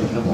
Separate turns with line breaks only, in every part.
no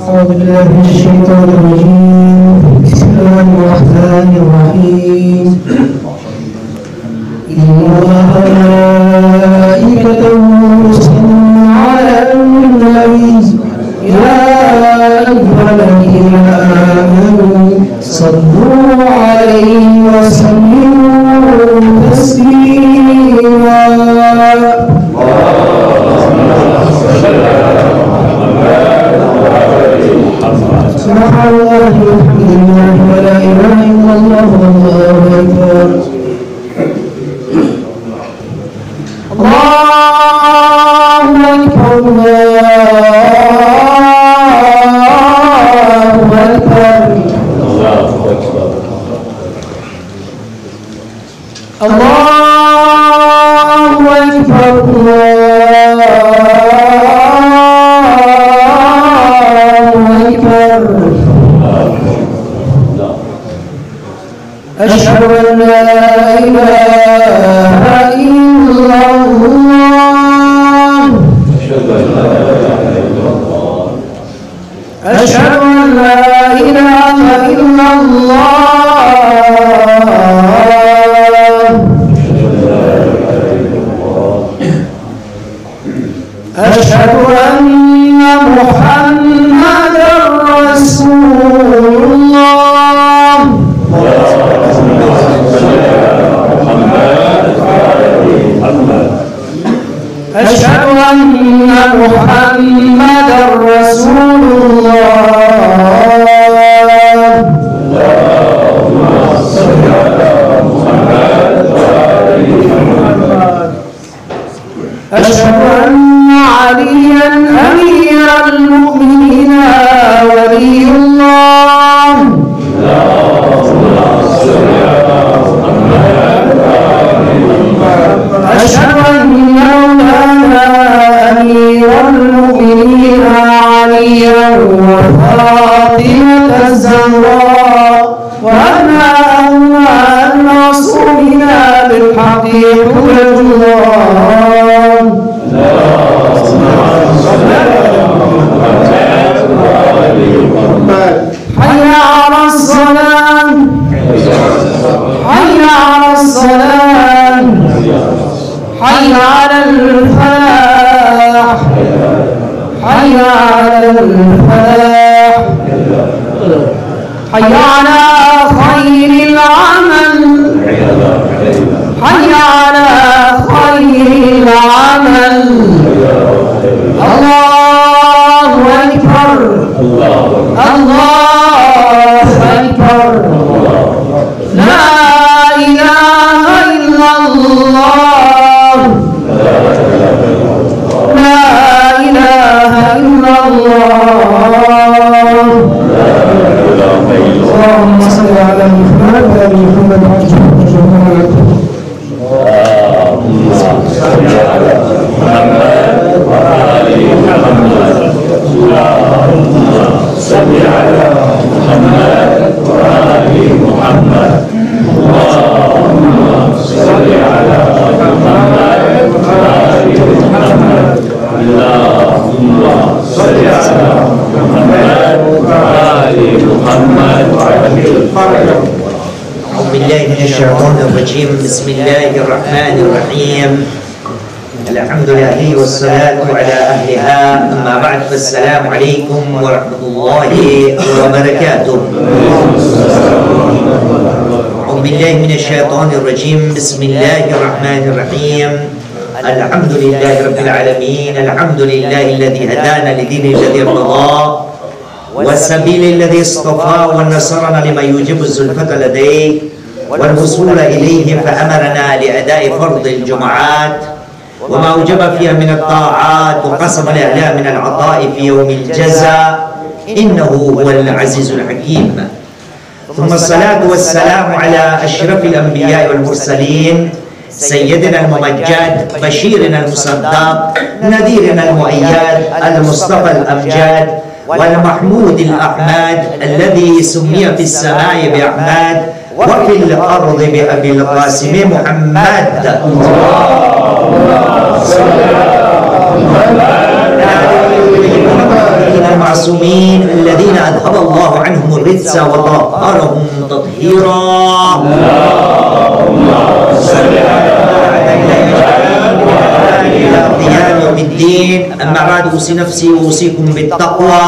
أعوذ بالله من الشيطان الرجيم. بسم الله الرحمن الرحيم. إن الله وملائكته حي على خير العمل
الرحيم. الحمد لله والصلاة على أهلها. أما بعد فالسلام عليكم ورحمة الله وبركاته. أعوذ بالله من الشيطان الرجيم. بسم الله الرحمن الرحيم. الحمد لله رب العالمين. الحمد لله الذي هدانا لدين الذي ارتضى والسبيل الذي اصطفى ونصرنا لما يوجب الزلفة لديه. والوصول إليه فأمرنا لأداء فرض الجمعات وما أوجب فيها من الطاعات وقسم الإعلاء من العطاء في يوم الجزاء إنه هو العزيز الحكيم. ثم الصلاة والسلام على أشرف الأنبياء والمرسلين سيدنا الممجد بشيرنا المصدق نذيرنا المؤيد المصطفى الأمجاد والمحمود الأحمد الذي سمي في السماء بأحمد وفي الأرض بأبي القاسم محمد. المعصومين الذين أذهب الله عنهم الرجس وطهرهم تطهيرا. قيام يوم الدين. أما بعد أوصي نفسي وأوصيكم بالتقوى.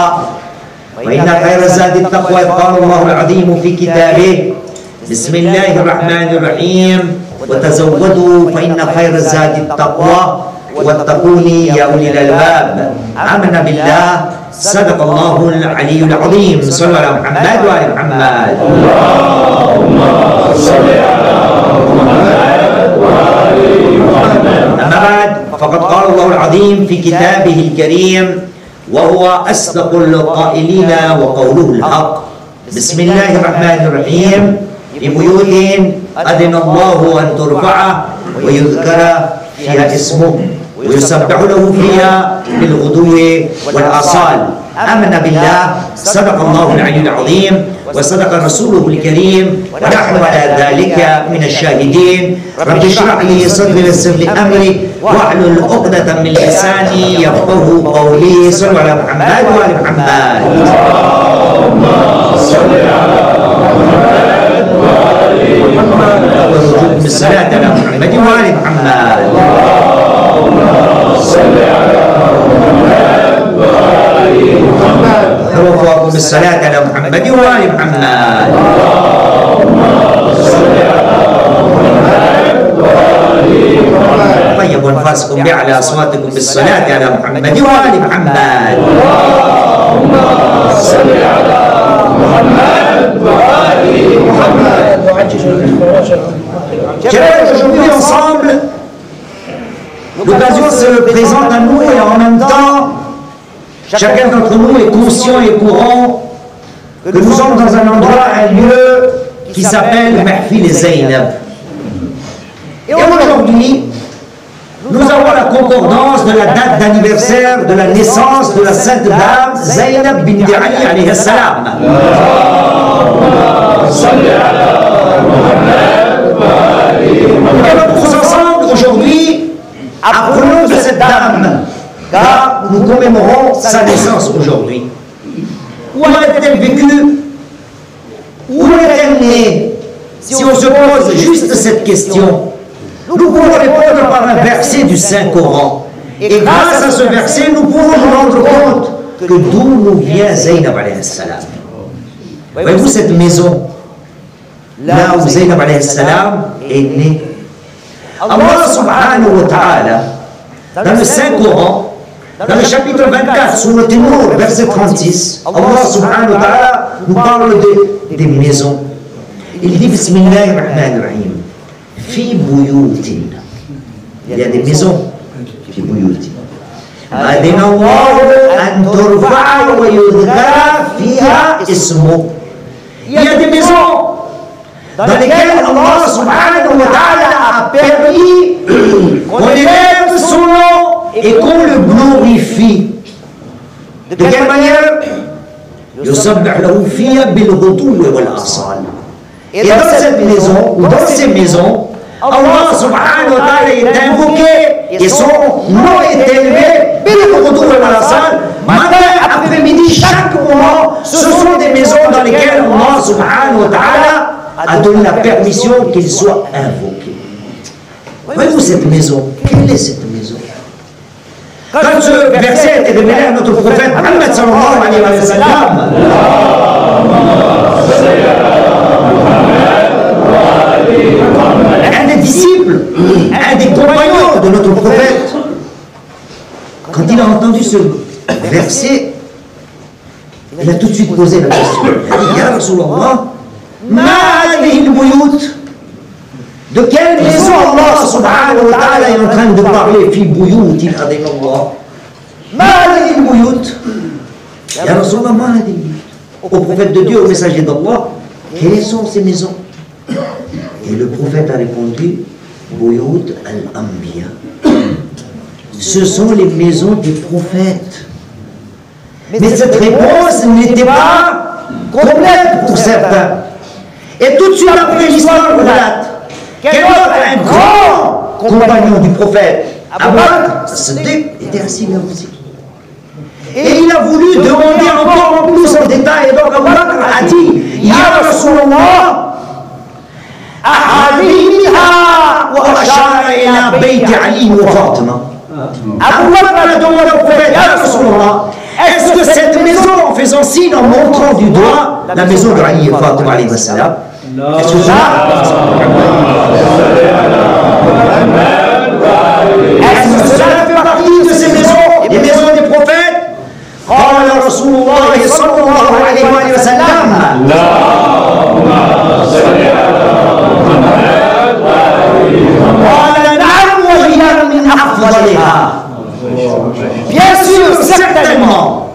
وإن خير الزاد التقوى قال الله العظيم في كتابه. بسم الله الرحمن الرحيم. وتزودوا فإن خير الزاد التقوى. واتقوني يا أولي الألباب. آمنا بالله. صدق الله العلي العظيم. صلى على محمد وآل محمد. أما بعد فقد قال الله العظيم في كتابه الكريم وهو أصدق القائلين وقوله الحق. بسم الله الرحمن الرحيم. في بيوت أذن الله أن ترفع ويذكر فيها اسمه ويسبح له فيها بالغدو والآصال. آمنا بالله صدق الله العلي العظيم وصدق رسوله الكريم ونحن على ذلك من الشاهدين. رب اشرح لي صدري ويسر لي أمري واحلل عقدة من لساني يفقه قولي. صلوا على محمد وآل محمد. اللهم بالصلاة على محمد وآل محمد. اللهم صل على محمد وآل محمد توفوا بالصلاة على محمد وآل محمد. اللهم صل على محمد وآل محمد طيب أنفاسكم بأعلى أصواتكم بالصلاة على محمد وآل محمد. اللهم صل على محمد وآل محمد. J'aimerais aujourd'hui ensemble, l'occasion se présente à nous et en même temps, chacun d'entre nous est conscient et courant que nous sommes dans un endroit, un lieu qui s'appelle Mahfil Zainab. Et aujourd'hui, nous avons la concordance de la date d'anniversaire de la naissance de la sainte dame Zainab bin Ali alayhi salam. Et donc tous ensemble aujourd'hui, apprenons de cette dame, car nous commémorons sa naissance aujourd'hui. Où a-t-elle vécu? Où est-elle née? Si on se pose juste cette question, nous pouvons répondre par un verset du Saint-Coran. Et grâce à ce verset, nous pouvons nous rendre compte que d'où nous vient alayhi salam. Voyez-vous cette maison? Là où alayhi salam est née Allah subhanahu wa ta'ala, dans le Saint-Coran, dans le chapitre 24, sur le Timour, verset 36, Allah subhanahu wa ta'ala nous parle de, des maisons. Il dit Bismillah ar-Rahman ar-Rahim. في بيوت. يعني ميزون في بيوت. أذن الله أن ترفع ويذكر فيها اسمه. يعني يا دي ميزون دان الله سبحانه وتعالى أبيري ونريد سنو يكون بلوغي فيه دي كان مانير يسبح له فيها بالغطوة والأصال. إذا سيد ميزون وإذا سيد Allah subhanahu wa ta'ala est invoqué et son nom est élevé بالغدو والآصال. Matin, après-midi, chaque moment, ce sont des maisons dans lesquelles a donné la permission qu'il soit invoqué. Voyez-vous cette maison Quelle est cette maison Quand ce verset est révélé à notre prophète Muhammad sallallahu alayhi wa sallam, a ce verset, il a tout de suite posé la question. A Ya Rasulallah, De quelle maison Allah subhanahu wa ta'ala est en train de parler Fi buyut il Allah. Ma hadhihi al-buyut Ya Rasulallah, ma hadhihi al-buyut Au prophète de Dieu, au messager d'Allah, quelles sont ces maisons? Et le prophète a répondu, Buyut al-Anbiya Ce sont les maisons des prophètes. Mais cette réponse n'était pas complète pour certains. Et tout de suite après l'histoire relate qu'un autre, un grand compagnon du prophète, Abu Siddiq, était assis là aussi. Et il a voulu demander encore en plus en détail. Et donc Abu Bakr a dit, Ya Rasulallah, أحدها وأشار إلى بيت علي وفاطمة Abu Bakr a demandé au prophète, Ya Rasulallah, est-ce que cette maison, en faisant signe, en montrant du doigt, la maison de Ali et Fatima alayhi salam, est-ce que ça Est-ce que cela fait partie de ces maisons, les maisons des prophètes قال رسول الله صلى الله عليه وآله وسلم قال Oh, bien sûr, certainement,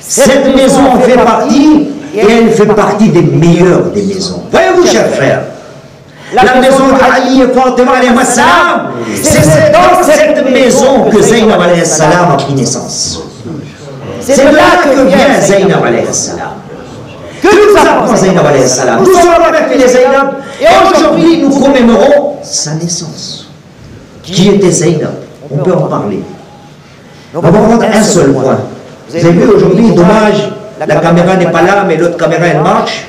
cette maison fait partie et elle fait partie des meilleures des maisons. Voyez-vous, chers frères, la, maison d'Ali et Fatima c'est dans cette maison que Zainab a pris naissance. C'est là que vient Zainab Que nous Zainab Nous sommes avec les Zainab et aujourd'hui nous commémorons sa naissance. Qui était Zainab On peut en parler. On va prendre un seul point. Vous avez vu aujourd'hui, dommage, la caméra n'est pas là, mais l'autre caméra elle marche.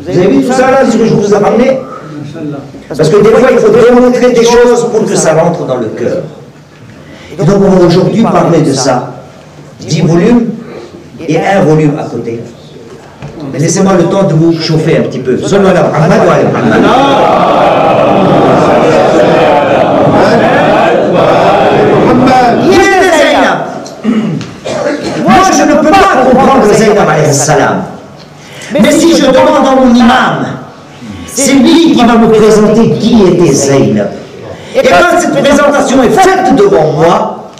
Vous avez vu tout ça là, ce que je vous ai ramené Parce que des fois, il faut démontrer des choses pour que ça rentre dans le cœur. Et donc, on va aujourd'hui parler de ça. 10 volumes et un volume à côté. Mais laissez-moi le temps de vous chauffer un petit peu. Wa ala Muhammad. Il était Zainab. Moi, je ne peux pas comprendre Zainab salam. Mais si je demande à mon imam, c'est lui qui va me présenter qui était Zainab. Et quand cette présentation est faite devant moi,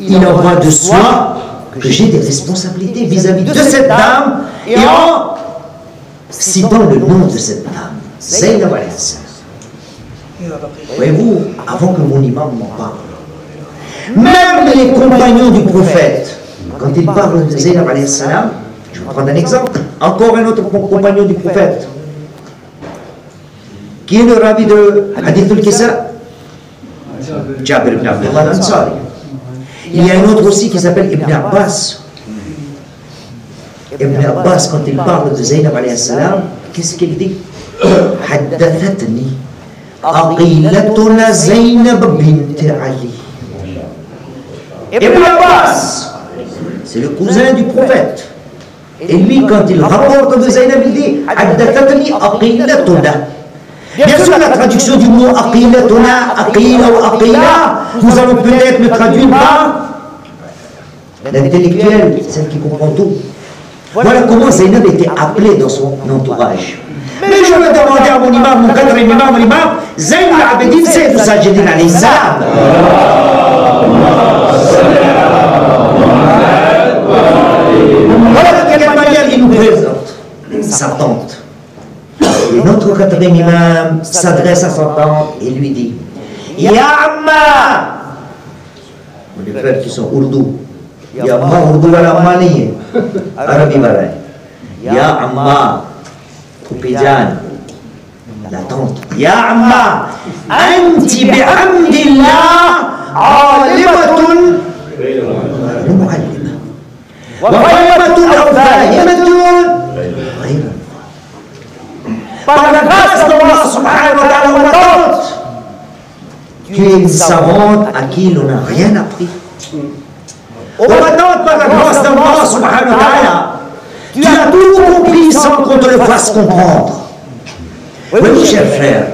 il en va de soi que j'ai des responsabilités vis-à-vis de cette dame et en citant le nom de cette dame, Zainab salam. Voyez-vous, avant que mon imam m'en parle. Même les compagnons du prophète, quand ils parlent de Zainab je vais prendre un exemple, encore un autre compagnon du prophète, qui est le rabbi de Hadith al-Kisa Jabir ibn Abdullah Ansari. Il y a un autre aussi qui s'appelle Ibn Abbas. Ibn Abbas, quand il parle de Zainab qu'est-ce qu'il dit? عقيلتنا زينب بنت علي Ibn Abbas, c'est le cousin du prophète. Et lui, quand il rapporte de Zainab, il dit حدثتني عقيلتنا Bien sûr, la traduction du mot aqilatuna, aqila ou aqila, nous allons peut-être le traduire par l'intellectuel, celle qui comprend tout. Voilà comment Zainab était appelée dans son entourage. Mais je vais demander à mon imam, mon cadre imam, mon imam, Zayn al-Abedin, c'est de Sajidin alayhi salam. Voilà de quelle manière il nous présente sa tante. Et notre quatrième imam s'adresse à sa tante et lui dit Ya Amma Les frères qui sont ourdou. Ya Amma, ourdou wala mani. Arabi balai. Ya Amma, Toupijan. La tante. Ya Amma, Anti bihamdillah alimatun معلمة وغيبة أو فاهمة غير Par la grâce d'Allah subhanahu wa ta'ala, on attend. Tu es une savante à qui l'on n'a rien appris. On attend par la grâce d'Allah subhanahu wa ta'ala. Tu as tout compris sans qu'on te le fasse comprendre. Oui, oui, cher frère.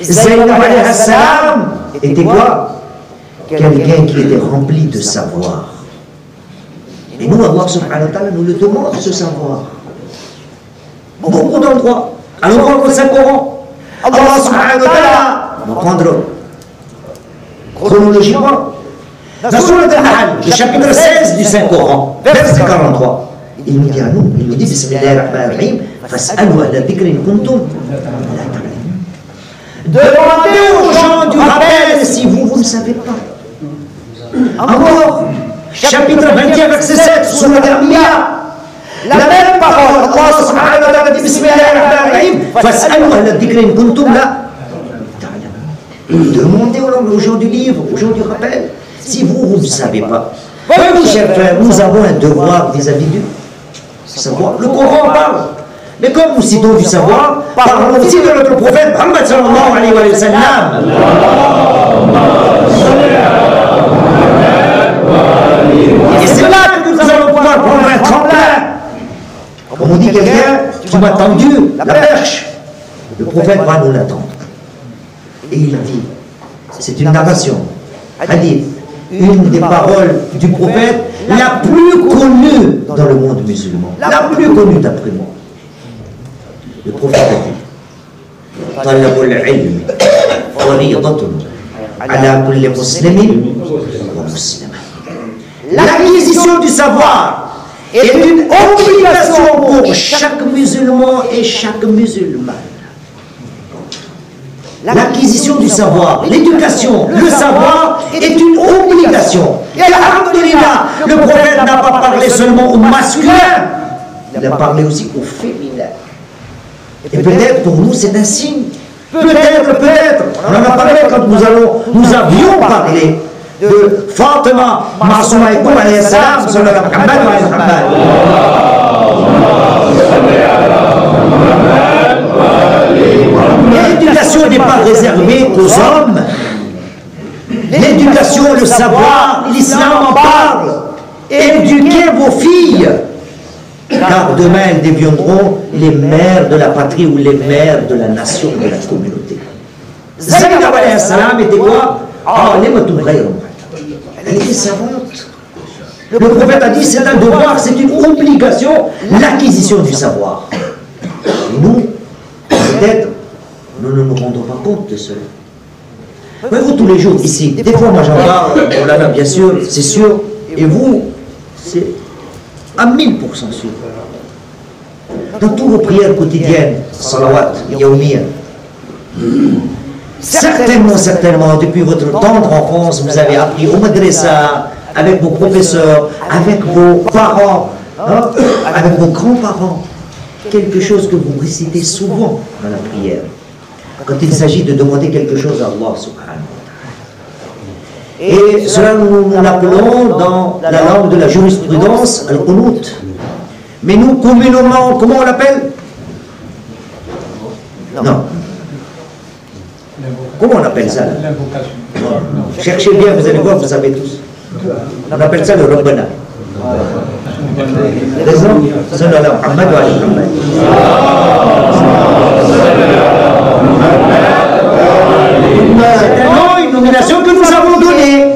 Zaynab alayhi salam était quoi? Quelqu'un qui était rempli de savoir. Et nous, Allah subhanahu wa ta'ala nous le demande ce savoir. Beaucoup d'endroits. À l'endroit comme Saint-Coran. Allah subhanahu wa ta'ala va prendre chronologiquement. Dans Al-Nahl, le chapitre 16 du Saint-Coran, verset 43. Dit à nous, il nous dit Bismillahirrahmanirrahim, Fas'alu ahla dhikri in kuntum la ta'lamun. Demandez aux gens du rappel si vous, vous ne savez pas. Encore, chapitre 21, verset 7, sur le dernier. La même parole, Allah subhanahu wa ta'ala dit Bismillahirrahmanirrahim, Fas'alu ahla dhikri in kuntum la. Demandez aux gens du livre, aux gens du rappel, si vous, vous ne savez pas. Oui, chers frères, nous avons un devoir vis-à-vis du savoir. Le Coran parle. Mais comme nous citons du savoir, parlons aussi de notre prophète Muhammad sallallahu alayhi wa sallam. Et c'est là que nous allons pouvoir prendre un tremplin. Comme on dit quelqu'un qui m'a tendu la perche. Le prophète va nous l'attendre. Et il dit, c'est une narration, hadith, une des paroles du prophète la plus connue dans le monde musulman. La plus connue d'après moi. Le prophète a dit طلب العلم فريضة على كل مسلم ومسلمة. L'acquisition du savoir est une obligation pour chaque musulman et chaque musulmane. L'acquisition du savoir, l'éducation, le savoir est une obligation. Et alhamdulillah, le prophète n'a pas parlé seulement au masculin, il a parlé aussi au féminin. Et peut-être pour nous c'est un signe. Peut-être, peut-être. On en a parlé quand nous, allons, nous avions parlé de Fatima Masouma et Koum alayhi salam sur le Muhammad wa L'éducation n'est pas réservée aux hommes. L'éducation, le savoir, l'islam en parle. Éduquez vos filles. Car demain, elles deviendront les mères de la patrie ou les mères de la nation, de la communauté. Zainab alayhi salam était quoi? Elle était savante. Le prophète a dit c'est un devoir, c'est une obligation, l'acquisition du savoir. Et nous, peut-être, nous ne nous rendons pas compte de cela. Voyez-vous, tous les jours, ici, des fois, moi j'en parle, oh là là, bien sûr, c'est sûr, et vous, c'est à 1000% sûr. Dans toutes vos prières quotidiennes, salawat, yaoumiyah, certainement, certainement, depuis votre tendre enfance, vous avez appris au madrasa, avec vos professeurs, avec vos parents, hein, avec vos grands-parents, quelque chose que vous récitez souvent dans la prière, quand il s'agit de demander quelque chose à Allah subhanahu wa ta'ala. Et cela nous, nous l'appelons dans la langue de la jurisprudence al-qunut. Mais nous, communément, comment on l'appelle Non. Comment on appelle ça Cherchez bien, vous allez voir, vous savez tous. On appelle ça le Rabbana. Raison Sallallahu Muhammad wa alayhi C'est un nom, une nomination que nous avons donnée.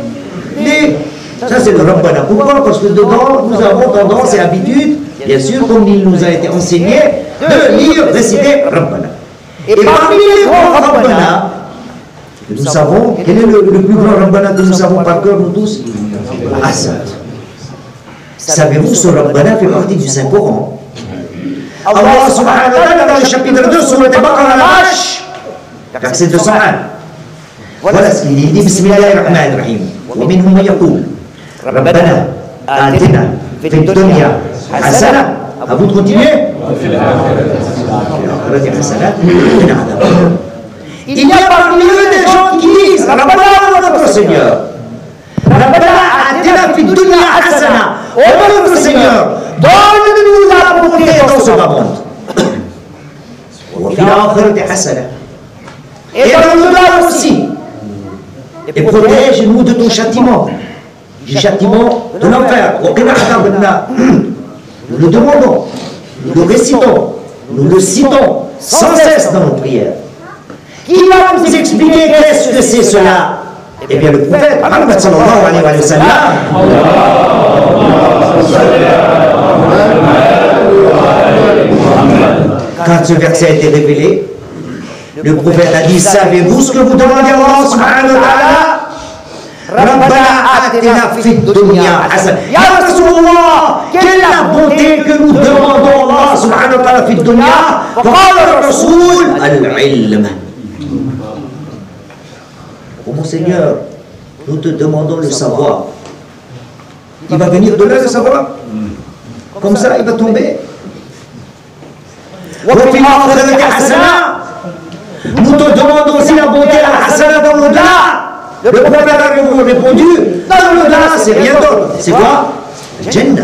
Ça c'est le Rabbana. Pourquoi? Parce que dedans, nous avons tendance et habitude, bien sûr, comme il nous a été enseigné, de lire, réciter Rabbana. Et parmi les grands Rabbana, nous savons, quel est le, le plus grand Rabbana que nous savons par cœur, nous tous Assad. Savez-vous, ce Rabbana fait partie du Saint-Coran. Allah subhanahu wa ta'ala, dans le chapitre 2, sur le Baqarah al-Ash, verset 201. Voilà ce qu'il dit. Il dit Bismillahirrahmanirrahim. ومنهم من يقول ربنا آتنا في الدنيا حسنة À vous de continuer Il y a parmi eux des gens qui disent Rabbana notre Seigneur Rabbana atina fi dunya hasana Oh notre Seigneur Donne-nous la bonté dans ce bas monde وفي الآخرة حسنة Et dans l'au-delà aussi. Et protège-nous de ton châtiment. Du châtiment de l'enfer. Nous le demandons. Nous le récitons. Nous le citons sans cesse dans nos prières. Qui va nous expliquer qu'est-ce que c'est cela Eh bien, le prophète Muhammad sallallahu alayhi wa sallam. Quand ce verset a été révélé, le prophète a dit Savez-vous ce que vous demandez à Allah subhanahu wa ta'ala? ربنا آتنا في الدنيا حسنة يا رسول الله nous demandons Allah subhanahu wa ta'ala في الدنيا فقال الرسول العلم Oh mon Seigneur, nous te demandons le savoir. Il va venir de là le savoir Comme ça, il va tomber. Nous te demandons aussi la bonté la hasana dans l'au-delà. Le prophète a vous répondu, dans le delà c'est rien d'autre. C'est quoi Le Jannah.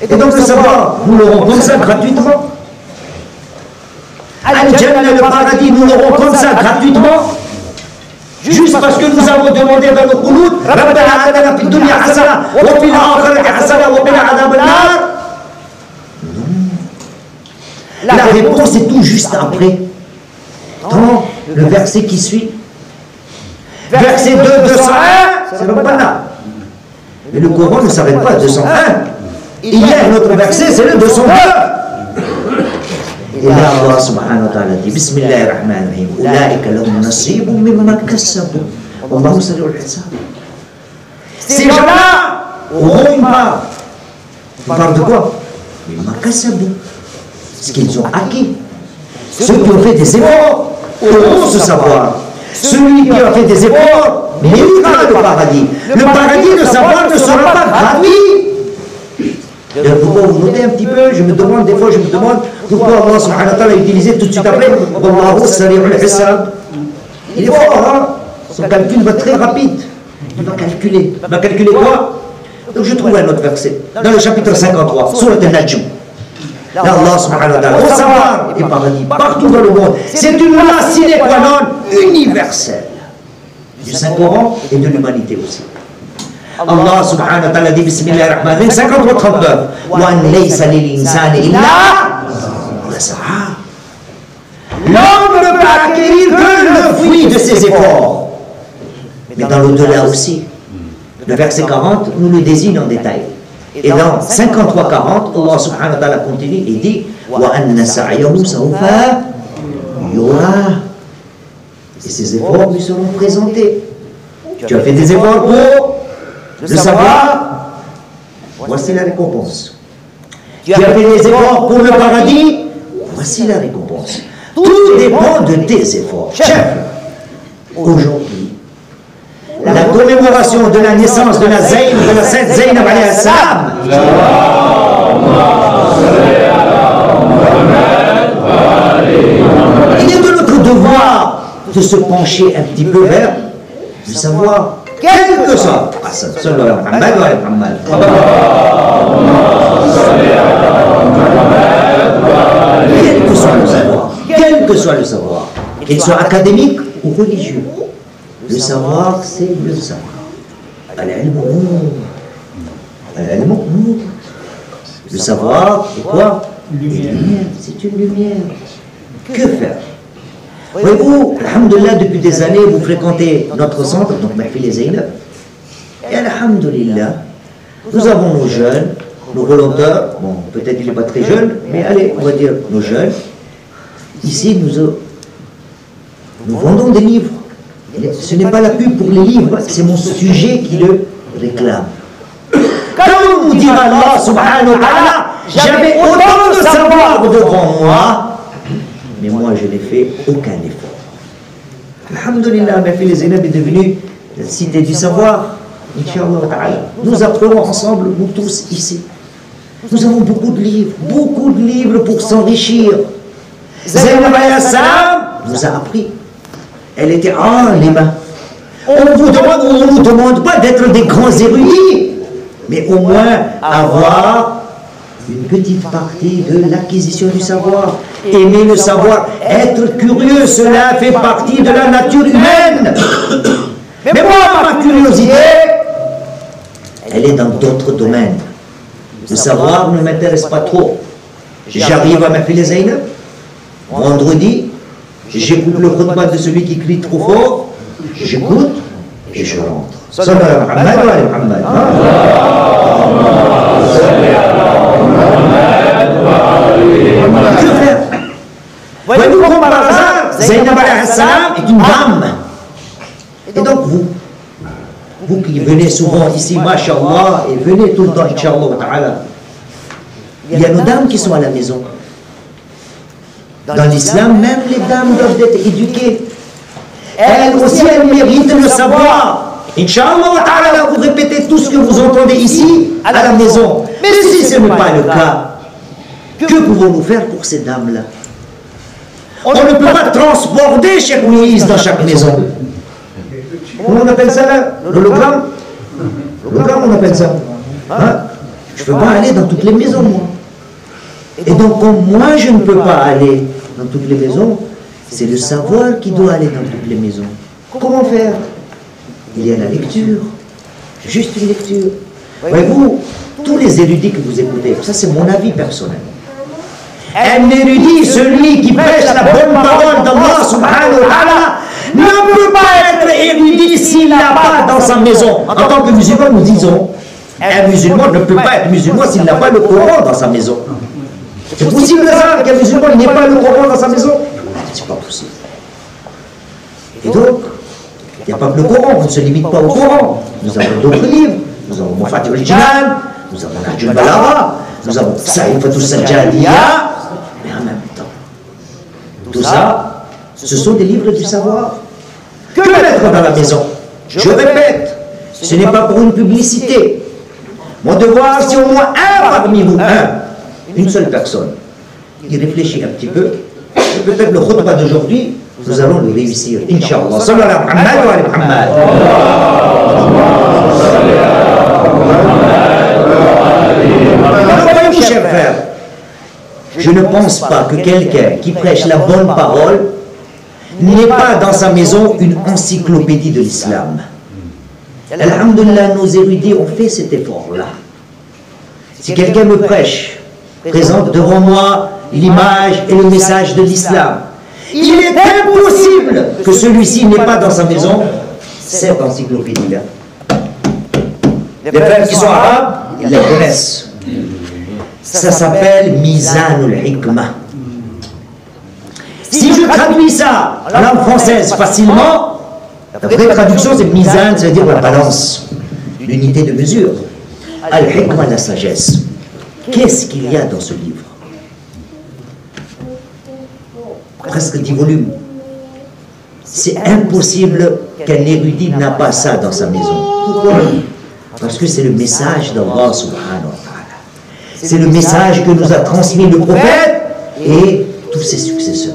Et donc le savoir, nous l'aurons comme ça gratuitement. Al-Jannah, le paradis, nous l'aurons comme ça gratuitement. Juste parce que nous avons demandé dans nos Qunut, La réponse est tout juste après. Dans le verset qui suit. Verset 2, 201, c'est le là. Mais le Coran ne s'arrête pas à 201. Hier, notre verset, c'est le 202. Et là, Allah subhanahu wa ta'ala dit Bismillah ar-Rahman ar-Rahim lahum mimma kassabu hisab Ces gens-là auront une part. De quoi? Mimma kassabu Ce qu'ils ont acquis. Ceux qui ont fait des efforts auront ce savoir. Celui qui a fait des efforts méritera le paradis. Le paradis de savoir ne sera pas gratuit. Pourquoi vous notez un petit peu Je me demande, des fois je me demande pourquoi Allah subhanahu wa ta'ala a utilisé tout de suite après Wallahu sari'ul hisab. Il est fort, hein Son calcul va très rapide. Il va calculer. Il va calculer quoi? Donc je trouve un autre verset. Dans le chapitre 53, sur le Najm d'Allah subhanahu wa ta'ala. Au savoir est paradis partout dans le monde. C'est une loi sine qua non universelle du Saint-Coran et de l'humanité aussi. Allah subhanahu wa ta'ala dit Bismillah ar-Rahman 53-39 Wan laysa L'homme ne peut acquérir que le fruit de ses efforts. Mais dans l'au-delà aussi. Le verset 40 nous le désigne en détail. Et dans 53-40, Allah subhanahu wa ta'ala continue et dit Et ses efforts lui seront présentés. Tu as fait des efforts pour le savoir. Voici la récompense. Tu as fait des efforts pour le paradis. Voici la récompense. Tout dépend de tes efforts. Chef, aujourd'hui, la commémoration de la naissance de la Zayn, de la Sainte Zaynab alayhi salam. Il est de notre devoir de se pencher un petit peu vers le savoir, quel que soit. Quel que soit le savoir, quel que soit le savoir, qu'il soit académique ou religieux, le savoir, c'est le savoir. Le savoir, c'est quoi? Lumière, c'est une lumière. Que faire? Voyez-vous, alhamdulillah, depuis des années, vous fréquentez notre centre, donc Mahfil et Zainab. Et alhamdulillah, nous avons nos jeunes, nos volontaires, bon, peut-être il n'est pas très jeune, mais allez, on va dire nos jeunes. Ici, nous, nous vendons des livres. Ce n'est pas la pub pour les livres, c'est mon sujet qui le réclame. Comme nous dit Allah subhanahu wa ta'ala, j'avais autant de savoir devant moi, mais moi je n'ai fait aucun effort. Alhamdulillah, ma fille Zainab est devenue la cité du savoir. Inch'Allah. Nous apprenons ensemble, nous tous ici. Nous avons beaucoup de livres, beaucoup de livres pour s'enrichir. Zainab salam nous a appris. Elle était en les mains. On vous ne nous demande pas d'être des grands érudits, mais au moins avoir une petite partie de l'acquisition du savoir. Aimer le savoir, être curieux, cela fait partie de la nature humaine. Mais moi, ma curiosité, elle est dans d'autres domaines. Le savoir ne m'intéresse pas trop. J'arrive à m'appeler Zainab. Vendredi, j'écoute le khutbah de celui qui crie trop fort. J'écoute et je rentre. Sallallahu alayhi wa Muhammad. Que faire? Voyez-vous, comme par hasard, Zainab salam est une dame. Et donc vous, vous qui venez souvent ici, mashallah, et venez tout le temps, inshallah il y a nos dames qui sont à la maison. Dans l'islam, même les dames doivent être éduquées. Elles aussi, elles méritent le savoir. Inch'Allah ta'ala, vous répétez tout ce que vous entendez ici, à la maison. Mais si ce n'est pas le cas, que pouvons-nous faire pour ces dames-là? On ne peut pas transborder chaque Moïse dans chaque maison. Comment on appelle ça là? L'hologramme? L'hologramme, on appelle ça. Hein? Je ne peux pas aller dans toutes les maisons, moi. Et donc, comme moi, je ne peux pas aller dans toutes les maisons, c'est le savoir qui doit aller dans toutes les maisons. Comment faire? Il y a la lecture. Juste une lecture. Voyez-vous, tous les érudits que vous écoutez, ça c'est mon avis personnel. Un érudit, celui qui prêche la bonne parole d'Allah subhanahu wa ta'ala, ne peut pas être érudit s'il n'a pas dans sa maison. En tant que musulman, nous disons, un musulman ne peut pas être musulman s'il n'a pas le Coran dans sa maison. C'est possible ça qu'un musulman n'ait pas le Coran dans sa maison C'est pas possible. Et donc, il n'y a pas que le Coran, on ne se limite pas au Coran. Nous avons d'autres livres. Nous avons Mofatir al-Jinan, nous avons Najul Balara, nous avons Saïfatou Sajjaliya, mais en même temps, tout ça, ce sont des livres du savoir. Que mettre dans la maison? Je répète, ce n'est pas pour une publicité. Mon devoir, si au moins un parmi vous, un, une seule personne, y réfléchit un petit peu, peut-être le khutbah d'aujourd'hui, nous allons le réussir, Inch'Allah. Sallallahu alayhi wa je ne pense pas que quelqu'un qui prêche la bonne parole n'est pas dans sa maison une encyclopédie de l'islam. Alhamdulillah, nos érudits ont fait cet effort-là. Si quelqu'un me prêche, présente devant moi l'image et le message de l'islam, il est impossible que celui-ci n'ait pas dans sa maison cette encyclopédie-là. Les frères qui sont arabes, ils la connaissent. Ça s'appelle Mizanul Hikmah. Si je traduis ça en langue française facilement, la vraie traduction c'est Mizan, c'est-à-dire la balance, l'unité de mesure. Al-Hikmah, la sagesse. Qu'est-ce qu'il y a dans ce livre Presque 10 volumes. C'est impossible qu'un érudit n'a pas ça dans sa maison. Pourquoi Parce que c'est le message d'Allah subhanahu wa ta'ala. C'est le message que nous a transmis le prophète et tous ses successeurs.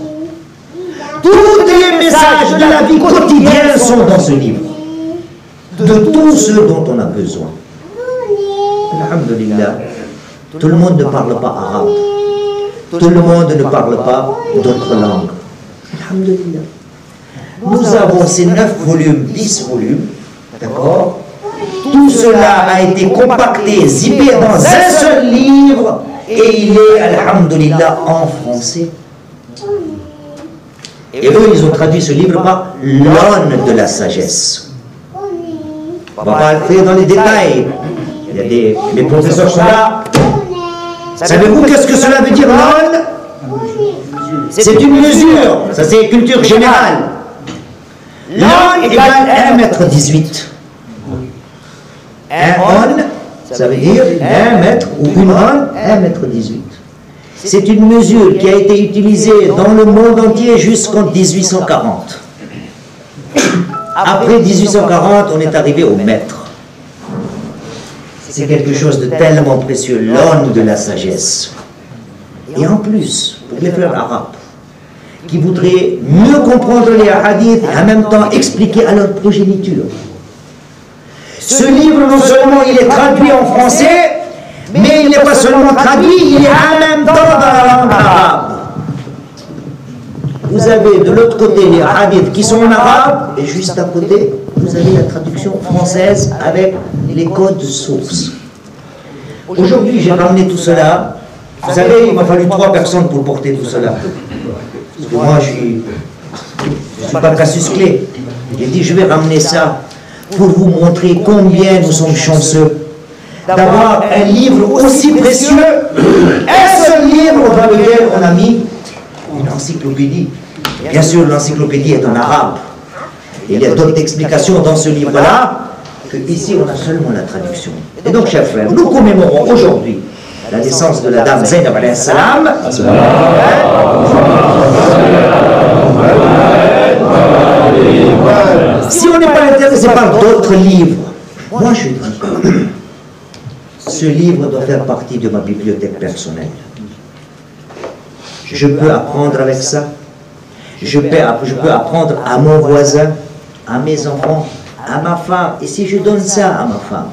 Tous les messages de la vie quotidienne sont dans ce livre. De tout ce dont on a besoin. Alhamdulillah. Tout le monde ne parle pas arabe. Tout le monde ne parle pas d'autres langues. Alhamdulillah. Nous avons ces 9 volumes, 10 volumes, d'accord? Tout cela a été compacté, zippé dans un seul livre, et il est, alhamdulillah, en français. Et eux, ils ont traduit ce livre par l'aune de la sagesse. On va pas entrer dans les détails. Il y a des, mes professeurs sont là. Savez-vous qu'est-ce que cela veut dire l'aune C'est une mesure. Ça, c'est culture générale. L'aune égale 1m18. Un on, ça veut dire 1 mètre, ou une on, 1m18. C'est une mesure qui a été utilisée dans le monde entier jusqu'en 1840. Après 1840, on est arrivé au mètre. C'est quelque chose de tellement précieux, l'homme de la sagesse. Et en plus, pour les frères arabes, qui voudraient mieux comprendre les hadiths et en même temps expliquer à leur progéniture. Ce livre, non seulement il est traduit en français, Mais il n'est pas seulement traduit, il est en même temps dans la langue arabe. Vous avez de l'autre côté les hadiths qui sont en arabe, et juste à côté, vous avez la traduction française avec les codes sources. Aujourd'hui, j'ai ramené tout cela. Vous savez, il m'a fallu trois personnes pour porter tout cela. Parce que moi, je suis, suis pas Cassius Clé. J'ai dit, je vais ramener ça pour vous montrer combien nous sommes chanceux d'avoir un livre aussi précieux. Un seul livre dans lequel on a mis une encyclopédie. Bien sûr, l'encyclopédie est en arabe. Il y a d'autres explications dans ce livre-là, que ici on a seulement la traduction. Et donc, chers frères, nous commémorons aujourd'hui la naissance de la dame Zainab alayhi salam. Si on n'est pas intéressé par d'autres livres, moi je dis, ce livre doit faire partie de ma bibliothèque personnelle. Je peux apprendre avec ça. Je peux, je peux apprendre à mon voisin, à mes enfants, à ma femme. Et si je donne ça à ma femme,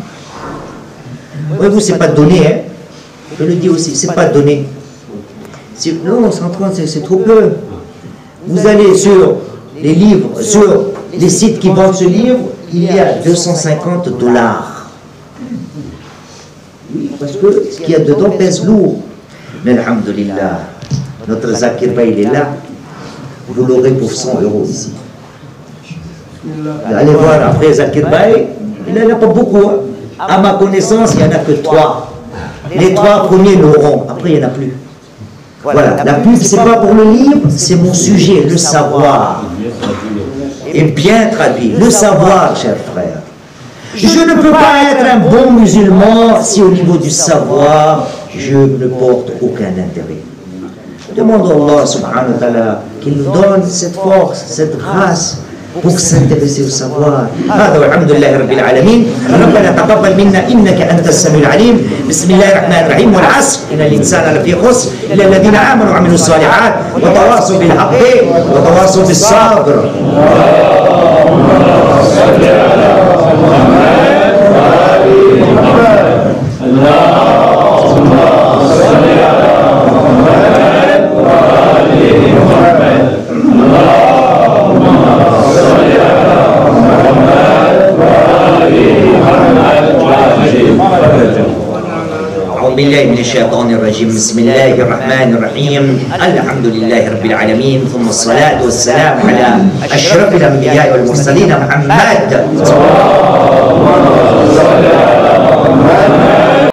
voyez-vous, c'est pas donné, hein. Je le dis aussi, c'est pas donné. Non, 130, c'est trop peu. Vous allez sur les livres, sur les sites qui vendent ce livre, il y a 250 dollars. Oui, parce que ce qu'il y a dedans pèse lourd. Mais alhamdulillah, notre Zakir il est là. Vous l'aurez pour 100 euros ici. Allez voir après Zakir Bay, il n'en a pas beaucoup. hein. À ma connaissance, il n'y en a que trois. Les trois premiers l'auront, après il n'y en a plus. Voilà, la pub, c'est pas pour le livre, c'est mon sujet, le savoir. Et bien traduit, le savoir, chers frères. Je ne peux pas être un bon musulman si au niveau du savoir, je ne porte aucun intérêt. Demandons Allah subhanahu wa ta'ala qu'il nous donne cette force, cette grâce pour s'intéresser au savoir. هذا والحمد لله رب العالمين. ربنا تقبل منا إنك أنت السميع العليم. بسم الله الرحمن الرحيم. والعصر. إن الإنسان لفي خسر. إلا الذين آمنوا وعملوا الصالحات وتواصوا بالحق وتواصوا بالصبر. أعوذ بالله من الشيطان الرجيم. بسم الله الرحمن الرحيم. الحمد لله رب العالمين. ثم الصلاة والسلام على أشرف الأنبياء والمرسلين محمد.